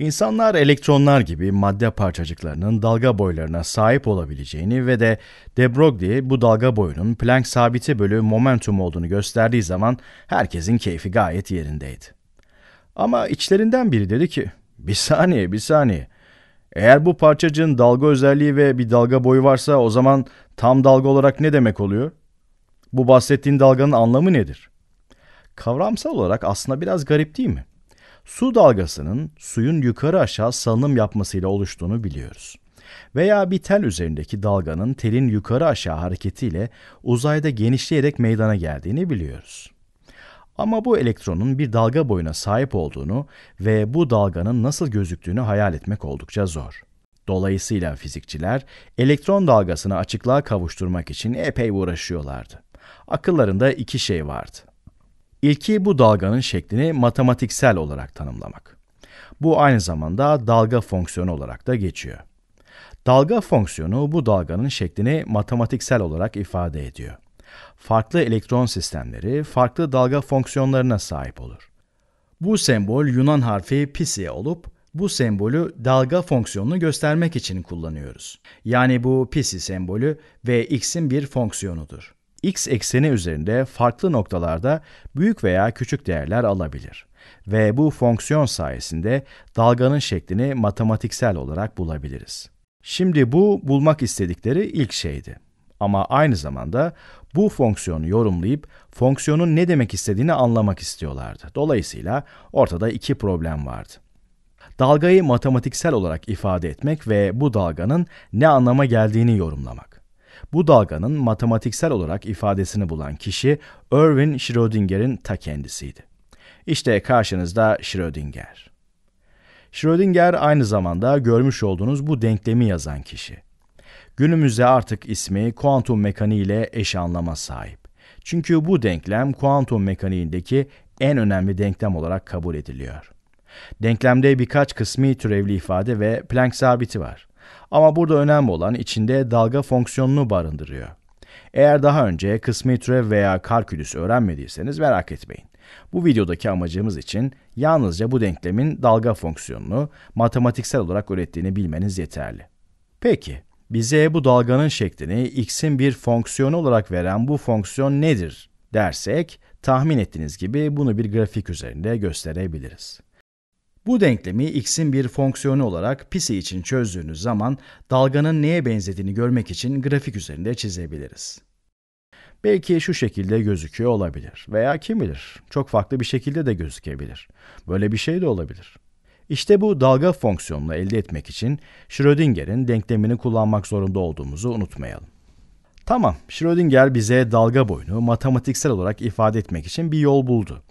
İnsanlar elektronlar gibi madde parçacıklarının dalga boylarına sahip olabileceğini ve de de Broglie bu dalga boyunun Planck sabiti bölü momentum olduğunu gösterdiği zaman herkesin keyfi gayet yerindeydi. Ama içlerinden biri dedi ki, bir saniye bir saniye, eğer bu parçacığın dalga özelliği ve bir dalga boyu varsa o zaman tam dalga olarak ne demek oluyor? Bu bahsettiğin dalganın anlamı nedir? Kavramsal olarak aslında biraz garip değil mi? Su dalgasının suyun yukarı aşağı salınım yapmasıyla oluştuğunu biliyoruz. Veya bir tel üzerindeki dalganın telin yukarı aşağı hareketiyle uzayda genişleyerek meydana geldiğini biliyoruz. Ama bu elektronun bir dalga boyuna sahip olduğunu ve bu dalganın nasıl gözüktüğünü hayal etmek oldukça zor. Dolayısıyla fizikçiler elektron dalgasını açıklığa kavuşturmak için epey uğraşıyorlardı. Akıllarında iki şey vardı. İlki bu dalganın şeklini matematiksel olarak tanımlamak. Bu aynı zamanda dalga fonksiyonu olarak da geçiyor. Dalga fonksiyonu bu dalganın şeklini matematiksel olarak ifade ediyor. Farklı elektron sistemleri farklı dalga fonksiyonlarına sahip olur. Bu sembol Yunan harfi psi olup bu sembolü dalga fonksiyonunu göstermek için kullanıyoruz. Yani bu psi sembolü ve x'in bir fonksiyonudur x ekseni üzerinde farklı noktalarda büyük veya küçük değerler alabilir ve bu fonksiyon sayesinde dalganın şeklini matematiksel olarak bulabiliriz. Şimdi bu bulmak istedikleri ilk şeydi. Ama aynı zamanda bu fonksiyonu yorumlayıp fonksiyonun ne demek istediğini anlamak istiyorlardı. Dolayısıyla ortada iki problem vardı. Dalgayı matematiksel olarak ifade etmek ve bu dalganın ne anlama geldiğini yorumlamak. Bu dalganın matematiksel olarak ifadesini bulan kişi Erwin Schrödinger'in ta kendisiydi. İşte karşınızda Schrödinger. Schrödinger aynı zamanda görmüş olduğunuz bu denklemi yazan kişi. Günümüzde artık ismi kuantum mekaniği ile eş anlama sahip. Çünkü bu denklem kuantum mekaniğindeki en önemli denklem olarak kabul ediliyor. Denklemde birkaç kısmi türevli ifade ve Planck sabiti var. Ama burada önemli olan içinde dalga fonksiyonunu barındırıyor. Eğer daha önce kısmi türev veya kalkülüs öğrenmediyseniz merak etmeyin. Bu videodaki amacımız için yalnızca bu denklemin dalga fonksiyonunu matematiksel olarak ürettiğini bilmeniz yeterli. Peki, bize bu dalganın şeklini x'in bir fonksiyonu olarak veren bu fonksiyon nedir dersek, tahmin ettiğiniz gibi bunu bir grafik üzerinde gösterebiliriz. Bu denklemi x'in bir fonksiyonu olarak psi için çözdüğünüz zaman dalganın neye benzediğini görmek için grafik üzerinde çizebiliriz. Belki şu şekilde gözüküyor olabilir veya kim bilir çok farklı bir şekilde de gözükebilir. Böyle bir şey de olabilir. İşte bu dalga fonksiyonunu elde etmek için Schrödinger'in denklemini kullanmak zorunda olduğumuzu unutmayalım. Tamam, Schrödinger bize dalga boyunu matematiksel olarak ifade etmek için bir yol buldu.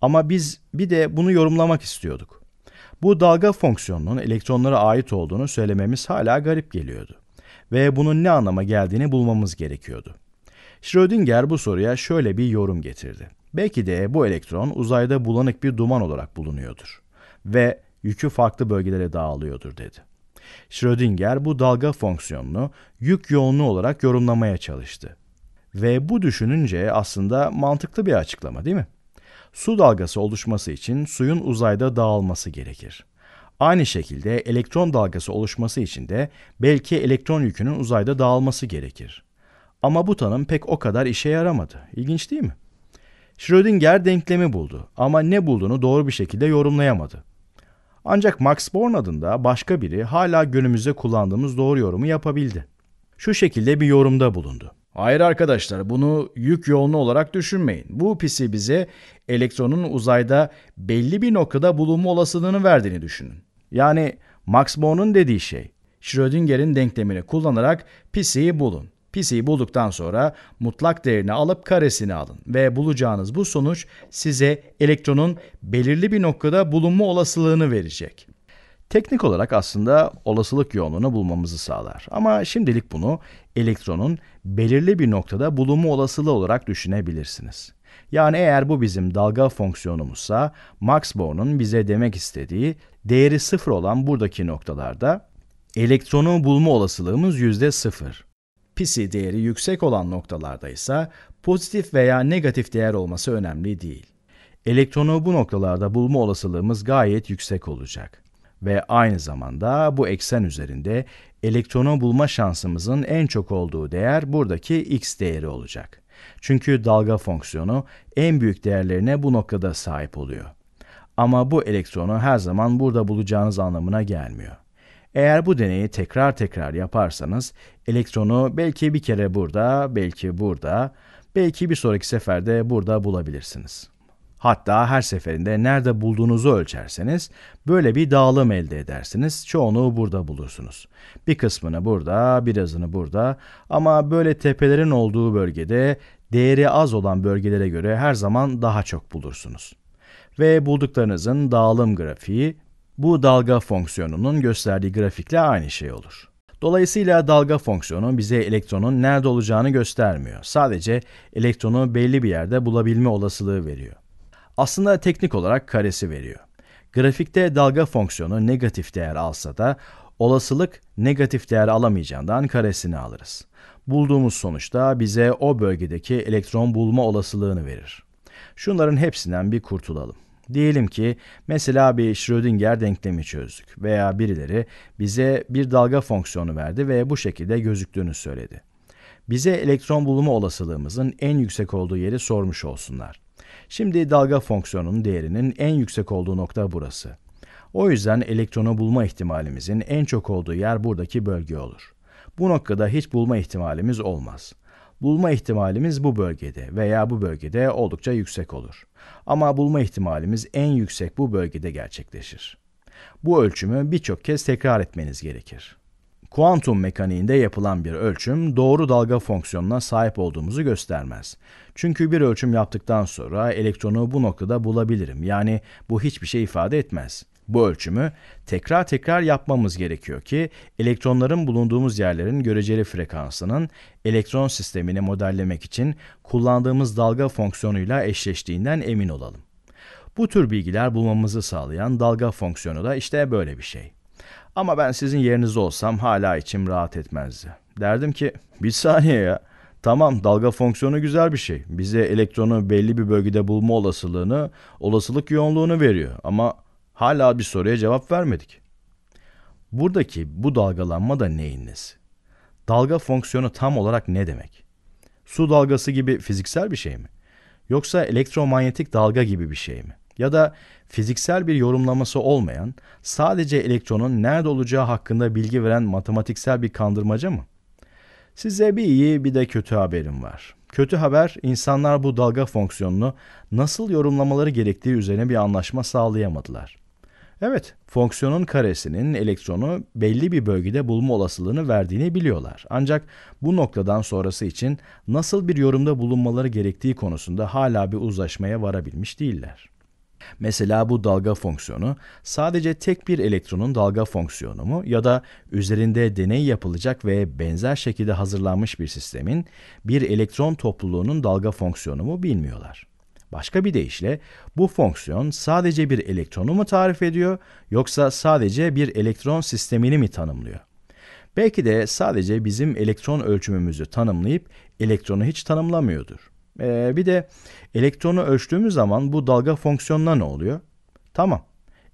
Ama biz bir de bunu yorumlamak istiyorduk. Bu dalga fonksiyonunun elektronlara ait olduğunu söylememiz hala garip geliyordu ve bunun ne anlama geldiğini bulmamız gerekiyordu. Schrödinger bu soruya şöyle bir yorum getirdi. Belki de bu elektron uzayda bulanık bir duman olarak bulunuyordur ve yükü farklı bölgelere dağılıyordur dedi. Schrödinger bu dalga fonksiyonunu yük yoğunluğu olarak yorumlamaya çalıştı. Ve bu düşününce aslında mantıklı bir açıklama değil mi? Su dalgası oluşması için suyun uzayda dağılması gerekir. Aynı şekilde elektron dalgası oluşması için de belki elektron yükünün uzayda dağılması gerekir. Ama bu tanım pek o kadar işe yaramadı. İlginç değil mi? Schrödinger denklemi buldu ama ne bulduğunu doğru bir şekilde yorumlayamadı. Ancak Max Born adında başka biri hala günümüzde kullandığımız doğru yorumu yapabildi. Şu şekilde bir yorumda bulundu. Hayır arkadaşlar bunu yük yoğunluğu olarak düşünmeyin. Bu pisi bize elektronun uzayda belli bir noktada bulunma olasılığını verdiğini düşünün. Yani Max Born'un dediği şey. Schrödinger'in denklemini kullanarak pisiyi bulun. Pisiyi bulduktan sonra mutlak değerini alıp karesini alın ve bulacağınız bu sonuç size elektronun belirli bir noktada bulunma olasılığını verecek. Teknik olarak aslında olasılık yoğunluğunu bulmamızı sağlar. Ama şimdilik bunu elektronun belirli bir noktada bulunma olasılığı olarak düşünebilirsiniz. Yani eğer bu bizim dalga fonksiyonumuzsa, Max Born'un bize demek istediği değeri sıfır olan buradaki noktalarda elektronu bulma olasılığımız yüzde sıfır. Psi değeri yüksek olan noktalarda ise pozitif veya negatif değer olması önemli değil. Elektronu bu noktalarda bulma olasılığımız gayet yüksek olacak. Ve aynı zamanda bu eksen üzerinde elektronu bulma şansımızın en çok olduğu değer buradaki x değeri olacak. Çünkü dalga fonksiyonu en büyük değerlerine bu noktada sahip oluyor. Ama bu elektronu her zaman burada bulacağınız anlamına gelmiyor. Eğer bu deneyi tekrar tekrar yaparsanız elektronu belki bir kere burada, belki burada, belki bir sonraki seferde burada bulabilirsiniz. Hatta her seferinde nerede bulduğunuzu ölçerseniz böyle bir dağılım elde edersiniz. Çoğunu burada bulursunuz. Bir kısmını burada, birazını burada ama böyle tepelerin olduğu bölgede değeri az olan bölgelere göre her zaman daha çok bulursunuz. Ve bulduklarınızın dağılım grafiği bu dalga fonksiyonunun gösterdiği grafikle aynı şey olur. Dolayısıyla dalga fonksiyonu bize elektronun nerede olacağını göstermiyor. Sadece elektronu belli bir yerde bulabilme olasılığı veriyor. Aslında teknik olarak karesi veriyor. Grafikte dalga fonksiyonu negatif değer alsa da olasılık negatif değer alamayacağından karesini alırız. Bulduğumuz sonuçta bize o bölgedeki elektron bulma olasılığını verir. Şunların hepsinden bir kurtulalım. Diyelim ki mesela bir Schrödinger denklemi çözdük veya birileri bize bir dalga fonksiyonu verdi ve bu şekilde gözüktüğünü söyledi. Bize elektron bulma olasılığımızın en yüksek olduğu yeri sormuş olsunlar. Şimdi dalga fonksiyonunun değerinin en yüksek olduğu nokta burası. O yüzden elektronu bulma ihtimalimizin en çok olduğu yer buradaki bölge olur. Bu noktada hiç bulma ihtimalimiz olmaz. Bulma ihtimalimiz bu bölgede veya bu bölgede oldukça yüksek olur. Ama bulma ihtimalimiz en yüksek bu bölgede gerçekleşir. Bu ölçümü birçok kez tekrar etmeniz gerekir. Kuantum mekaniğinde yapılan bir ölçüm doğru dalga fonksiyonuna sahip olduğumuzu göstermez. Çünkü bir ölçüm yaptıktan sonra elektronu bu noktada bulabilirim. Yani bu hiçbir şey ifade etmez. Bu ölçümü tekrar tekrar yapmamız gerekiyor ki elektronların bulunduğumuz yerlerin göreceli frekansının elektron sistemini modellemek için kullandığımız dalga fonksiyonuyla eşleştiğinden emin olalım. Bu tür bilgiler bulmamızı sağlayan dalga fonksiyonu da işte böyle bir şey. Ama ben sizin yerinizde olsam hala içim rahat etmezdi. Derdim ki bir saniye ya. Tamam dalga fonksiyonu güzel bir şey. Bize elektronu belli bir bölgede bulma olasılığını, olasılık yoğunluğunu veriyor. Ama hala bir soruya cevap vermedik. Buradaki bu dalgalanma da neyin nesi? Dalga fonksiyonu tam olarak ne demek? Su dalgası gibi fiziksel bir şey mi? Yoksa elektromanyetik dalga gibi bir şey mi? Ya da fiziksel bir yorumlaması olmayan, sadece elektronun nerede olacağı hakkında bilgi veren matematiksel bir kandırmaca mı? Size bir iyi bir de kötü haberim var. Kötü haber, insanlar bu dalga fonksiyonunu nasıl yorumlamaları gerektiği üzerine bir anlaşma sağlayamadılar. Evet, fonksiyonun karesinin elektronu belli bir bölgede bulma olasılığını verdiğini biliyorlar. Ancak bu noktadan sonrası için nasıl bir yorumda bulunmaları gerektiği konusunda hala bir uzlaşmaya varabilmiş değiller. Mesela bu dalga fonksiyonu sadece tek bir elektronun dalga fonksiyonu mu ya da üzerinde deney yapılacak ve benzer şekilde hazırlanmış bir sistemin bir elektron topluluğunun dalga fonksiyonu mu bilmiyorlar. Başka bir deyişle bu fonksiyon sadece bir elektronu mu tarif ediyor yoksa sadece bir elektron sistemini mi tanımlıyor? Belki de sadece bizim elektron ölçümümüzü tanımlayıp elektronu hiç tanımlamıyordur. Ee, bir de elektronu ölçtüğümüz zaman bu dalga fonksiyonuna ne oluyor? Tamam.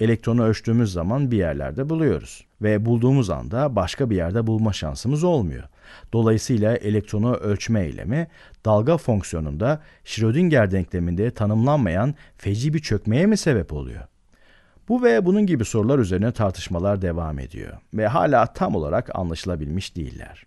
Elektronu ölçtüğümüz zaman bir yerlerde buluyoruz ve bulduğumuz anda başka bir yerde bulma şansımız olmuyor. Dolayısıyla elektronu ölçme eylemi dalga fonksiyonunda Schrödinger denkleminde tanımlanmayan feci bir çökmeye mi sebep oluyor? Bu ve bunun gibi sorular üzerine tartışmalar devam ediyor ve hala tam olarak anlaşılabilmiş değiller.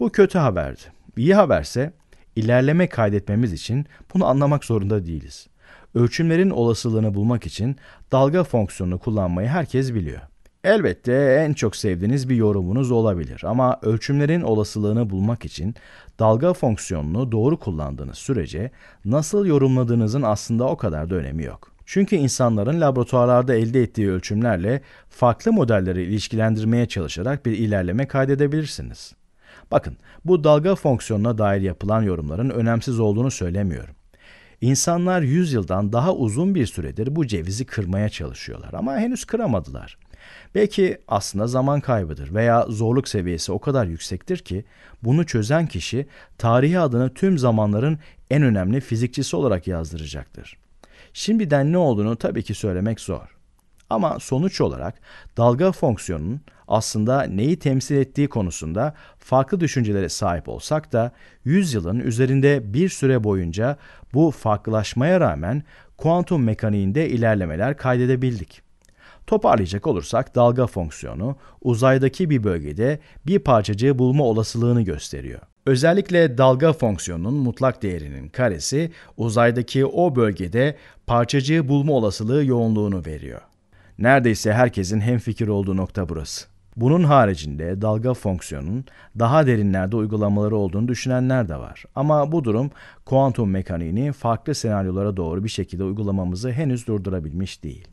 Bu kötü haberdi. İyi haberse ilerleme kaydetmemiz için bunu anlamak zorunda değiliz. Ölçümlerin olasılığını bulmak için dalga fonksiyonunu kullanmayı herkes biliyor. Elbette en çok sevdiğiniz bir yorumunuz olabilir ama ölçümlerin olasılığını bulmak için dalga fonksiyonunu doğru kullandığınız sürece nasıl yorumladığınızın aslında o kadar da önemi yok. Çünkü insanların laboratuvarlarda elde ettiği ölçümlerle farklı modelleri ilişkilendirmeye çalışarak bir ilerleme kaydedebilirsiniz. Bakın, bu dalga fonksiyonuna dair yapılan yorumların önemsiz olduğunu söylemiyorum. İnsanlar 100 yıldan daha uzun bir süredir bu cevizi kırmaya çalışıyorlar ama henüz kıramadılar. Belki aslında zaman kaybıdır veya zorluk seviyesi o kadar yüksektir ki bunu çözen kişi tarihi adını tüm zamanların en önemli fizikçisi olarak yazdıracaktır. Şimdiden ne olduğunu tabii ki söylemek zor. Ama sonuç olarak dalga fonksiyonunun aslında neyi temsil ettiği konusunda farklı düşüncelere sahip olsak da 100 yılın üzerinde bir süre boyunca bu farklılaşmaya rağmen kuantum mekaniğinde ilerlemeler kaydedebildik. Toparlayacak olursak dalga fonksiyonu uzaydaki bir bölgede bir parçacığı bulma olasılığını gösteriyor. Özellikle dalga fonksiyonunun mutlak değerinin karesi uzaydaki o bölgede parçacığı bulma olasılığı yoğunluğunu veriyor. Neredeyse herkesin hemfikir olduğu nokta burası. Bunun haricinde dalga fonksiyonunun daha derinlerde uygulamaları olduğunu düşünenler de var. Ama bu durum kuantum mekaniğini farklı senaryolara doğru bir şekilde uygulamamızı henüz durdurabilmiş değil.